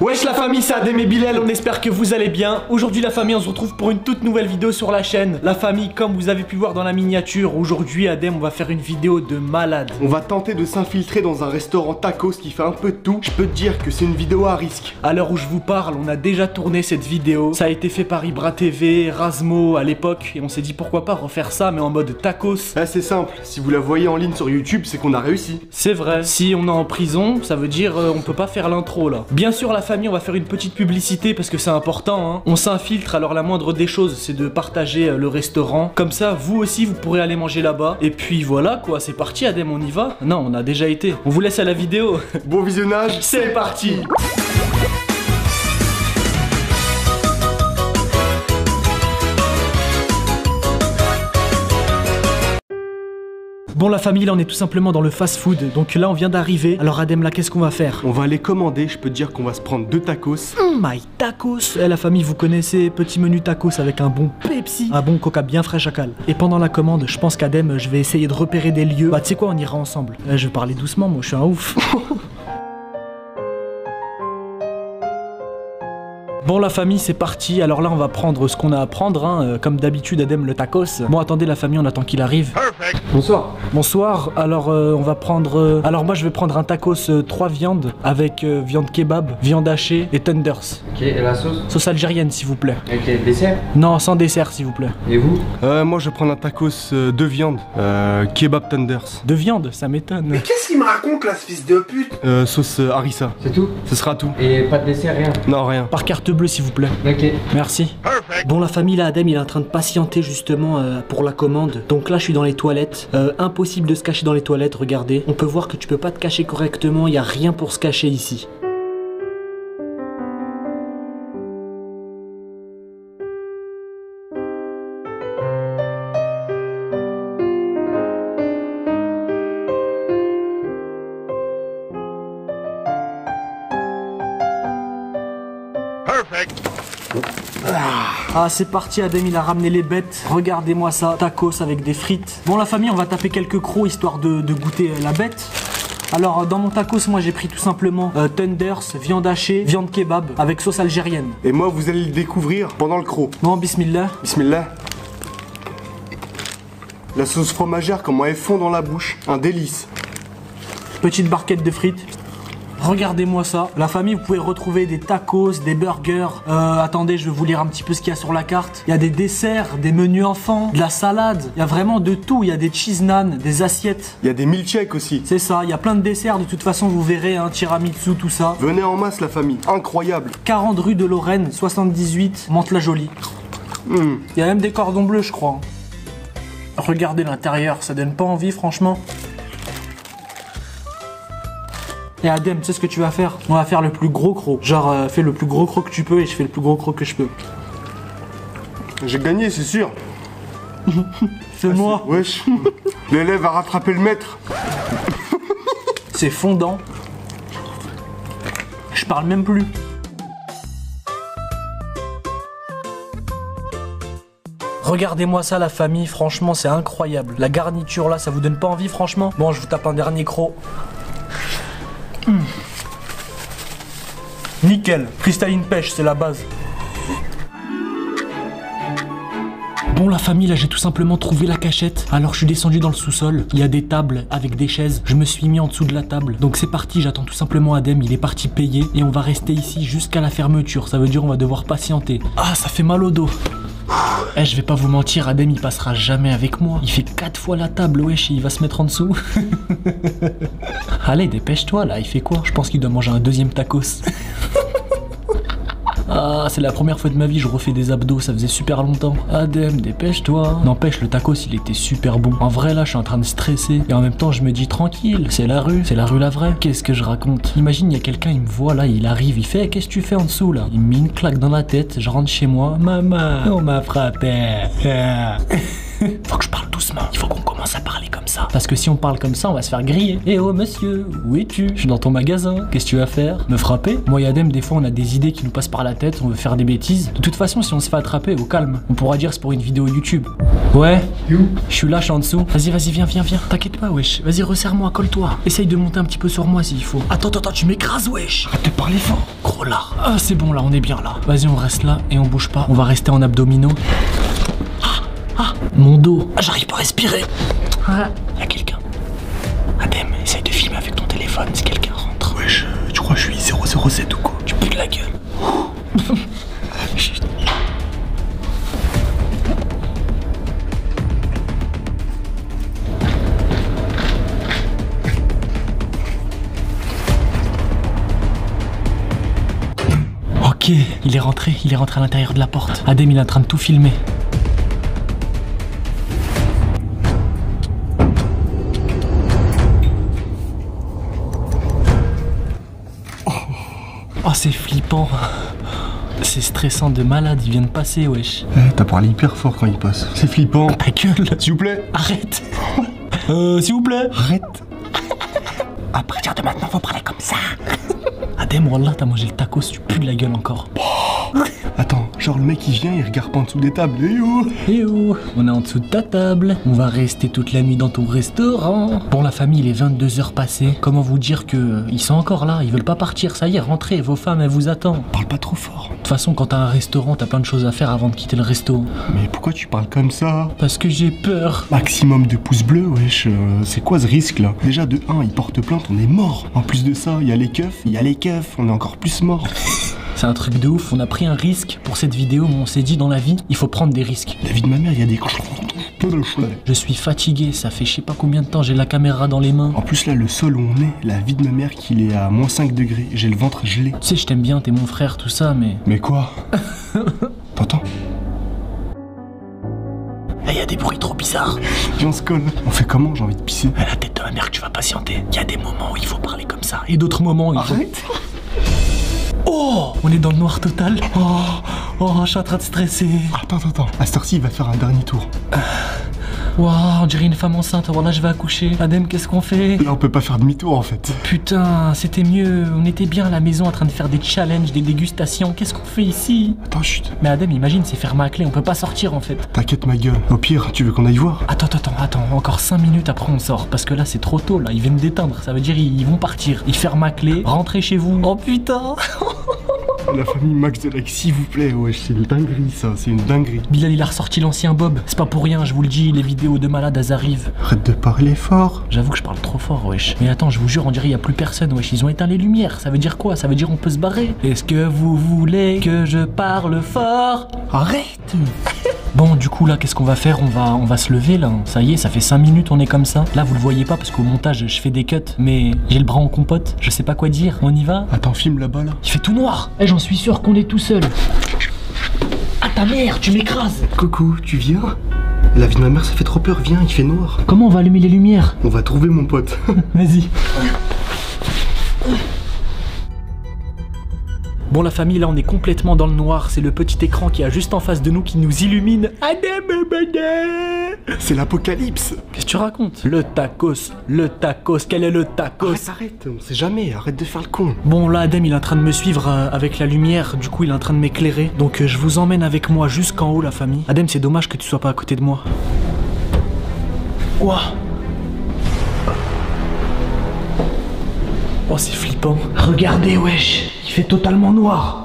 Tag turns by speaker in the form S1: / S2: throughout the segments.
S1: Wesh la famille, c'est Adem et Bilal, on espère que vous allez bien. Aujourd'hui la famille, on se retrouve pour une toute nouvelle vidéo sur la chaîne. La famille, comme vous avez pu voir dans la miniature, aujourd'hui Adem, on va faire une vidéo de malade.
S2: On va tenter de s'infiltrer dans un restaurant tacos qui fait un peu de tout. Je peux te dire que c'est une vidéo à risque.
S1: À l'heure où je vous parle, on a déjà tourné cette vidéo. Ça a été fait par Ibra TV, Rasmo à l'époque, et on s'est dit pourquoi pas refaire ça, mais en mode tacos.
S2: Ah, c'est simple, si vous la voyez en ligne sur YouTube, c'est qu'on a réussi.
S1: C'est vrai, si on est en prison, ça veut dire euh, on peut pas faire l'intro là. Bien sûr la famille, on va faire une petite publicité parce que c'est important. Hein. On s'infiltre, alors la moindre des choses, c'est de partager euh, le restaurant. Comme ça, vous aussi, vous pourrez aller manger là-bas. Et puis voilà quoi, c'est parti Adem, on y va? Non, on a déjà été. On vous laisse à la vidéo.
S2: Bon visionnage,
S1: c'est parti Bon la famille, là on est tout simplement dans le fast food, donc là on vient d'arriver. Alors Adem là qu'est-ce qu'on va faire?
S2: On va aller commander, je peux te dire qu'on va se prendre deux tacos.
S1: Mm, my tacos Eh la famille, vous connaissez, petit menu tacos avec un bon Pepsi, un bon coca bien frais chacal. Et pendant la commande, je pense qu'Adem, je vais essayer de repérer des lieux. Bah tu sais quoi, on ira ensemble. Euh, je vais parler doucement, moi je suis un ouf. Bon la famille c'est parti, alors là on va prendre ce qu'on a à prendre, hein. Euh, comme d'habitude Adem le tacos. Bon attendez la famille on attend qu'il arrive.
S2: Bonsoir.
S1: Bonsoir, alors euh, on va prendre... euh, Alors moi je vais prendre un tacos 3 viandes avec euh, viande kebab, viande hachée et tenders.
S3: Ok, et la sauce?
S1: Sauce algérienne s'il vous plaît.
S3: Ok, dessert?
S1: Non sans dessert s'il vous plaît.
S3: Et vous?
S2: Euh, moi je vais prendre un tacos euh, de viande, euh, kebab tenders.
S1: De viande, ça m'étonne.
S4: Qu'est-ce qu'il me raconte là, ce fils de pute?
S2: Euh, sauce euh, harissa.
S3: C'est tout?
S2: Ce sera tout.
S3: Et pas de dessert, rien?
S2: Non, rien.
S1: Par carte s'il vous plaît.
S3: Ok.
S1: Merci. Bon, la famille, là, Adem, il est en train de patienter justement euh, pour la commande. Donc là, je suis dans les toilettes. Euh, impossible de se cacher dans les toilettes, regardez. On peut voir que tu peux pas te cacher correctement, il y a rien pour se cacher ici. Ah, c'est parti, Adem, il a ramené les bêtes. Regardez-moi ça, tacos avec des frites. Bon, la famille, on va taper quelques crocs histoire de, de goûter euh, la bête. Alors, euh, dans mon tacos, moi j'ai pris tout simplement euh, tenders, viande hachée, viande kebab avec sauce algérienne.
S2: Et moi vous allez le découvrir pendant le croc.
S1: Bon, bismillah.
S2: Bismillah. La sauce fromagère, comment elle fond dans la bouche. Un délice.
S1: Petite barquette de frites. Regardez-moi ça. La famille, vous pouvez retrouver des tacos, des burgers. Euh, attendez, je vais vous lire un petit peu ce qu'il y a sur la carte. Il y a des desserts, des menus enfants, de la salade. Il y a vraiment de tout. Il y a des cheese naan, des assiettes.
S2: Il y a des milkshakes aussi.
S1: C'est ça, il y a plein de desserts. De toute façon, vous verrez, hein, tiramisu, tout ça.
S2: Venez en masse la famille. Incroyable.
S1: 40 rue de Lorraine, 78, Mantes-la-Jolie.
S2: Hmm.
S1: Il y a même des cordons bleus, je crois. Regardez l'intérieur, ça donne pas envie, franchement. Et Adem, tu sais ce que tu vas faire? On va faire le plus gros croc. Genre, euh, fais le plus gros croc que tu peux et je fais le plus gros croc que je peux.
S2: J'ai gagné, c'est sûr.
S1: C'est moi.
S2: Wesh. L'élève a rattrapé le maître.
S1: C'est fondant. Je parle même plus. Regardez-moi ça la famille, franchement c'est incroyable. La garniture là, ça vous donne pas envie franchement? Bon, je vous tape un dernier croc. Mm. Nickel, cristalline pêche, c'est la base. Bon la famille, là j'ai tout simplement trouvé la cachette. Alors je suis descendu dans le sous-sol. Il y a des tables avec des chaises. Je me suis mis en dessous de la table. Donc c'est parti, j'attends tout simplement Adem. Il est parti payer et on va rester ici jusqu'à la fermeture. Ça veut dire on va devoir patienter. Ah, ça fait mal au dos. Eh, je vais pas vous mentir, Adem il passera jamais avec moi. Il fait quatre fois la table, wesh, et il va se mettre en dessous. Allez, dépêche-toi là, il fait quoi? Je pense qu'il doit manger un deuxième tacos. Ah, c'est la première fois de ma vie je refais des abdos, ça faisait super longtemps. Adem, dépêche-toi. N'empêche, le tacos il était super bon. En vrai, là, je suis en train de stresser. Et en même temps, je me dis tranquille, c'est la rue, c'est la rue la vraie. Qu'est-ce que je raconte? Imagine, il y a quelqu'un, il me voit là, il arrive, il fait Qu'est-ce que tu fais en dessous là? Il me met une claque dans la tête, je rentre chez moi. Maman, on m'a frappé. faut que je parle doucement. Il faut qu'on commence à parler comme ça. Parce que si on parle comme ça, on va se faire griller. Eh oh monsieur, où es-tu? Je suis dans ton magasin. Qu'est-ce que tu vas faire? Me frapper? Moi et Adem, des fois, on a des idées qui nous passent par la tête. On veut faire des bêtises. De toute façon, si on se fait attraper, au calme. On pourra dire c'est pour une vidéo YouTube. Ouais. Je suis là, je suis en dessous. Vas-y, vas-y, viens, viens, viens. T'inquiète pas, wesh. Vas-y, resserre-moi, colle-toi. Essaye de monter un petit peu sur moi s'il faut. Attends, attends, tu m'écrases, wesh.
S2: Arrête de parler fort.
S1: Gros là. Ah, c'est bon là, on est bien là. Vas-y, on reste là et on bouge pas. On va rester en abdominaux. Mon dos. Ah, j'arrive pas à respirer. Ah, y a quelqu'un. Adem, essaye de filmer avec ton téléphone si quelqu'un rentre.
S2: Wesh, euh, tu crois que je suis 007 ou quoi
S1: Tu de la gueule. Ok, il est rentré, il est rentré à l'intérieur de la porte. Adem, il est en train de tout filmer. Stressant de malade, il vient de passer, wesh.
S2: Eh, t'as parlé hyper fort quand il passe. C'est flippant.
S1: Ta gueule
S2: S'il vous plaît.
S1: Arrête Euh, s'il vous plaît
S2: Arrête.
S1: À partir de maintenant, faut parler comme ça Adem, wallah, t'as mangé le tacos, tu pues de la gueule encore.
S2: Attends, genre le mec il vient, il regarde pas en dessous des tables. Eh oh
S1: Eh oh, on est en dessous de ta table. On va rester toute la nuit dans ton restaurant. Bon, la famille, il est 22h passées. Comment vous dire que euh, ils sont encore là, ils veulent pas partir. Ça y est, rentrez, vos femmes, elles vous attendent.
S2: Parle pas trop fort.
S1: De toute façon, quand t'as un restaurant, t'as plein de choses à faire avant de quitter le resto.
S2: Mais pourquoi tu parles comme ça?
S1: Parce que j'ai peur.
S2: Maximum de pouces bleus, wesh. euh, c'est quoi ce risque là? Déjà de 1, il porte plainte, on est mort. En plus de ça, il y a les keufs, il y a les keufs, on est encore plus mort.
S1: C'est un truc de ouf, on a pris un risque pour cette vidéo, mais on s'est dit dans la vie, il faut prendre des risques.
S2: La vie de ma mère, il y a des.
S1: Je suis fatigué, ça fait je sais pas combien de temps, j'ai la caméra dans les mains.
S2: En plus là, le sol où on est, la vie de ma mère qu'il est à moins 5 degrés. J'ai le ventre gelé.
S1: Tu sais, je t'aime bien, t'es mon frère, tout ça, mais.
S2: Mais quoi T'entends
S1: Il y a des bruits trop bizarres.
S2: Viens, on se colle. On fait comment J'ai envie de pisser.
S1: À la tête de ma mère que tu vas patienter. Il y a des moments où il faut parler comme ça, et d'autres moments où il faut.
S2: Arrête
S1: Oh On est dans le noir total. Oh, oh, je suis en train de stresser.
S2: Attends, attends, attends. À cette heure-ci, il va faire un dernier tour.
S1: Waouh, on dirait une femme enceinte. Voilà, je vais accoucher. Adem, qu'est-ce qu'on fait
S2: Là, on peut pas faire demi-tour en fait.
S1: Putain, c'était mieux. On était bien à la maison en train de faire des challenges, des dégustations. Qu'est-ce qu'on fait ici
S2: Attends, chut.
S1: Mais Adem, imagine, c'est fermé à clé. On peut pas sortir en fait.
S2: T'inquiète ma gueule. Au pire, tu veux qu'on aille voir
S1: Attends, attends, attends, encore 5 minutes après on sort. Parce que là c'est trop tôt là, ils viennent d'éteindre. Ça veut dire ils vont partir. Ils ferment à clé, rentrez chez vous. Oh putain
S2: La famille Max de Lex, s'il vous plaît, wesh, c'est une dinguerie ça, c'est une dinguerie.
S1: Bilal il a ressorti l'ancien Bob. C'est pas pour rien, je vous le dis, les vidéos de malades elles arrivent.
S2: Arrête de parler fort.
S1: J'avoue que je parle trop fort, wesh. Mais attends, je vous jure, on dirait il y a plus personne, wesh. Ils ont éteint les lumières. Ça veut dire quoi? Ça veut dire on peut se barrer? Est-ce que vous voulez que je parle fort?
S2: Arrête
S1: Bon, du coup là, qu'est-ce qu'on va faire? On va, on va se lever là. Ça y est, ça fait 5 minutes, on est comme ça. Là, vous le voyez pas parce qu'au montage, je fais des cuts. Mais j'ai le bras en compote. Je sais pas quoi dire. On y va?
S2: Attends, filme là-bas là.
S1: Il fait tout noir. Eh, j'en suis sûr qu'on est tout seul. Ah ta mère, tu m'écrases.
S2: Coucou, tu viens? La vie de ma mère, ça fait trop peur, viens, il fait noir.
S1: Comment on va allumer les lumières?
S2: On va trouver mon pote.
S1: Vas-y. Bon la famille, là on est complètement dans le noir, c'est le petit écran qui a juste en face de nous qui nous illumine. Adem,
S2: c'est l'apocalypse.
S1: Qu'est-ce que tu racontes? Le tacos, le tacos, quel est le tacos?
S2: Arrête, arrête, on sait jamais, arrête de faire le con.
S1: Bon là Adem il est en train de me suivre euh, avec la lumière, du coup il est en train de m'éclairer. Donc euh, je vous emmène avec moi jusqu'en haut la famille. Adem c'est dommage que tu sois pas à côté de moi. Ouah Oh c'est flippant. Regardez wesh, il fait totalement noir.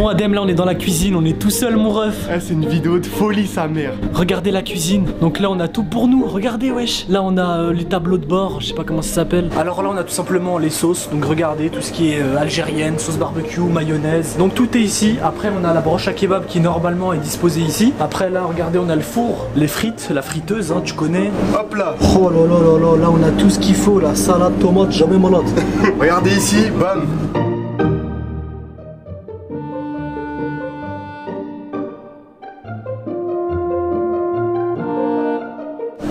S1: Bon Adem là on est dans la cuisine, on est tout seul mon ref.
S2: Ah, c'est une vidéo de folie, sa mère.
S1: Regardez la cuisine. Donc là, on a tout pour nous. Regardez, wesh. Là, on a euh, les tableaux de bord. Je sais pas comment ça s'appelle. Alors là, on a tout simplement les sauces. Donc regardez, tout ce qui est euh, algérienne, sauce barbecue, mayonnaise. Donc tout est ici. Après, on a la broche à kebab qui normalement est disposée ici. Après, là, regardez, on a le four, les frites, la friteuse, hein, tu connais.
S2: Hop là
S1: Oh là là là là, là, on a tout ce qu'il faut. La salade, tomate, jamais malade.
S2: Regardez ici, bam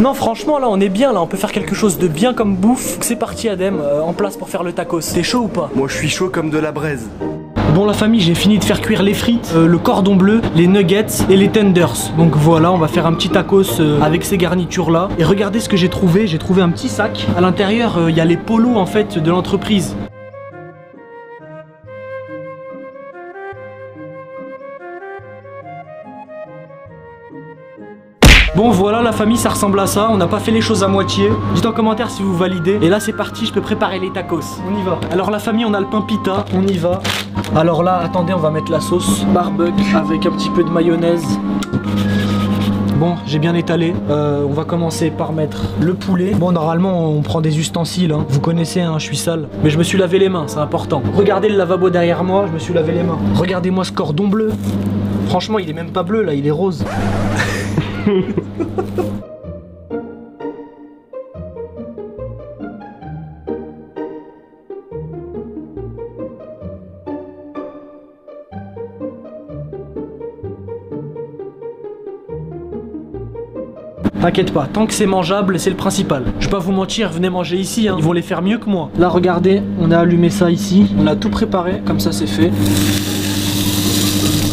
S1: Non, franchement, là, on est bien, là. On peut faire quelque chose de bien comme bouffe. C'est parti, Adem, euh, en place pour faire le tacos. T'es chaud ou pas
S2: Moi je suis chaud comme de la braise.
S1: Bon, la famille, j'ai fini de faire cuire les frites, euh, le cordon bleu, les nuggets et les tenders. Donc voilà, on va faire un petit tacos euh, avec ces garnitures-là. Et regardez ce que j'ai trouvé. J'ai trouvé un petit sac. À l'intérieur, euh, il y a les polos, en fait, de l'entreprise. Bon voilà la famille ça ressemble à ça, on n'a pas fait les choses à moitié. Dites en commentaire si vous validez. Et là c'est parti, je peux préparer les tacos. On y va. Alors la famille on a le pain pita, on y va. Alors là attendez on va mettre la sauce barbecue avec un petit peu de mayonnaise. Bon, j'ai bien étalé. Euh, on va commencer par mettre le poulet. Bon, normalement, on prend des ustensiles. hein. Vous connaissez, hein, je suis sale. Mais je me suis lavé les mains, c'est important. Regardez le lavabo derrière moi, je me suis lavé les mains. Regardez-moi ce cordon bleu. Franchement, il est même pas bleu là, il est rose. T'inquiète pas, tant que c'est mangeable, c'est le principal. Je vais pas vous mentir, venez manger ici, hein. ils vont les faire mieux que moi. Là, regardez, on a allumé ça ici, on a tout préparé, comme ça c'est fait.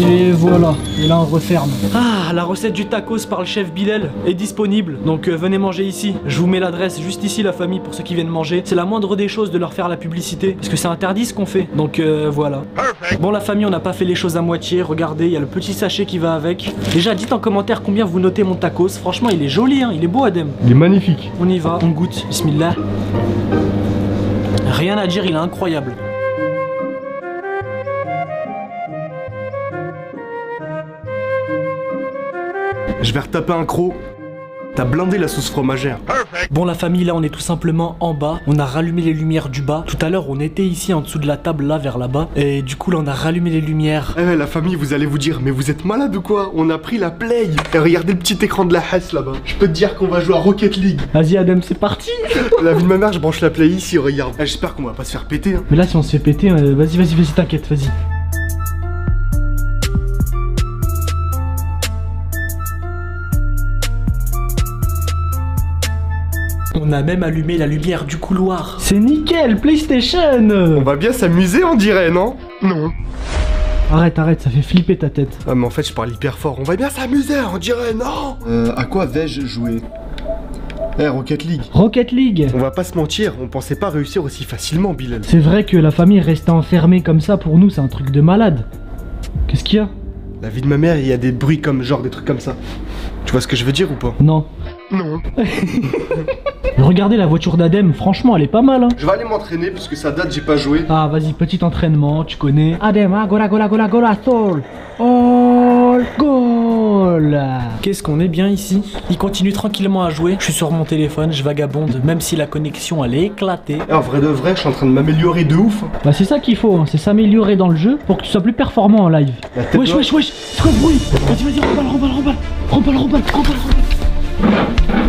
S1: Et voilà, et là on referme. Ah, la recette du tacos par le chef Bilal est disponible, donc euh, venez manger ici. Je vous mets l'adresse juste ici, la famille, pour ceux qui viennent manger. C'est la moindre des choses de leur faire la publicité, parce que c'est interdit ce qu'on fait. Donc euh, voilà. Bon, la famille, on n'a pas fait les choses à moitié. Regardez, il y a le petit sachet qui va avec. Déjà, dites en commentaire combien vous notez mon tacos. Franchement, il est joli, hein, il est beau, Adem.
S2: Il est magnifique.
S1: On y va, on goûte. Bismillah. Rien à dire, il est incroyable.
S2: Je vais retaper un croc. T'as blindé la sauce fromagère.
S1: Bon la famille là on est tout simplement en bas, on a rallumé les lumières du bas. Tout à l'heure on était ici en dessous de la table là vers là-bas et du coup là on a rallumé les lumières.
S2: Eh la famille, vous allez vous dire, mais vous êtes malade ou quoi? On a pris la play Et regardez le petit écran de la Hess là-bas. Je peux te dire qu'on va jouer à Rocket League.
S1: Vas-y Adam c'est parti
S2: La vie de ma mère, je branche la play ici, regarde. Eh, J'espère qu'on va pas se faire péter. Hein.
S1: Mais là si on se fait péter, euh, vas-y vas-y vas-y t'inquiète vas-y. On a même allumé la lumière du couloir. C'est nickel, PlayStation
S2: On va bien s'amuser, on dirait, non? Non.
S1: Arrête, arrête, ça fait flipper ta tête.
S2: Ah, mais en fait, je parle hyper fort. On va bien s'amuser, on dirait, non? Euh, à quoi vais-je jouer? Eh, Rocket League.
S1: Rocket League
S2: On va pas se mentir, on pensait pas réussir aussi facilement, Bilal.
S1: C'est vrai que la famille rester enfermée comme ça pour nous c'est un truc de malade. Qu'est-ce qu'il y a?
S2: La vie de ma mère, il y a des bruits comme genre des trucs comme ça. Tu vois ce que je veux dire ou pas?
S1: Non.
S2: Non.
S1: Regardez la voiture d'Adem, franchement elle est pas mal hein.
S2: Je vais aller m'entraîner parce que ça date, j'ai pas joué.
S1: Ah vas-y, petit entraînement, tu connais. Adem, ah, gola gola gola gola, soul All goal Qu'est-ce qu'on est bien ici? Il continue tranquillement à jouer. Je suis sur mon téléphone, je vagabonde, même si la connexion elle est éclatée.
S2: En vrai de vrai, je suis en train de m'améliorer de ouf.
S1: Bah c'est ça qu'il faut, hein, c'est s'améliorer dans le jeu pour que tu sois plus performant en live. Wesh wesh wesh, c'est quoi bruit Vas-y vas-y, remballe, remballe, remballe, remballe, remballe, remballe, remballe.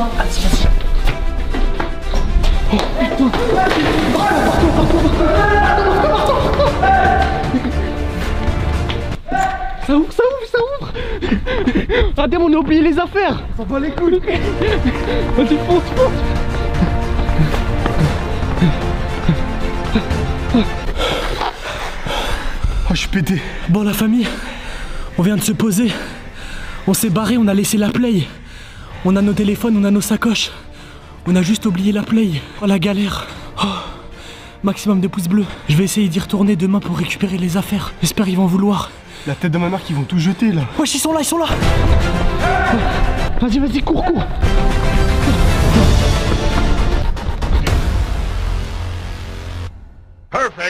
S1: Oh putain Ça ouvre, ça ouvre, ça ouvre Adem, on a oublié les affaires
S2: Ça va les couilles.
S1: Vas-y, fonce, fonce
S2: Oh, je suis pété.
S1: Bon la famille, on vient de se poser. On s'est barré, on a laissé la play. On a nos téléphones, on a nos sacoches. On a juste oublié la play. Oh la galère. Oh, maximum de pouces bleus. Je vais essayer d'y retourner demain pour récupérer les affaires. J'espère qu'ils vont vouloir.
S2: La tête de ma mère qui vont tout jeter là.
S1: Wesh, ils sont là, ils sont là. Vas-y, vas-y, cours, cours.
S4: Perfect.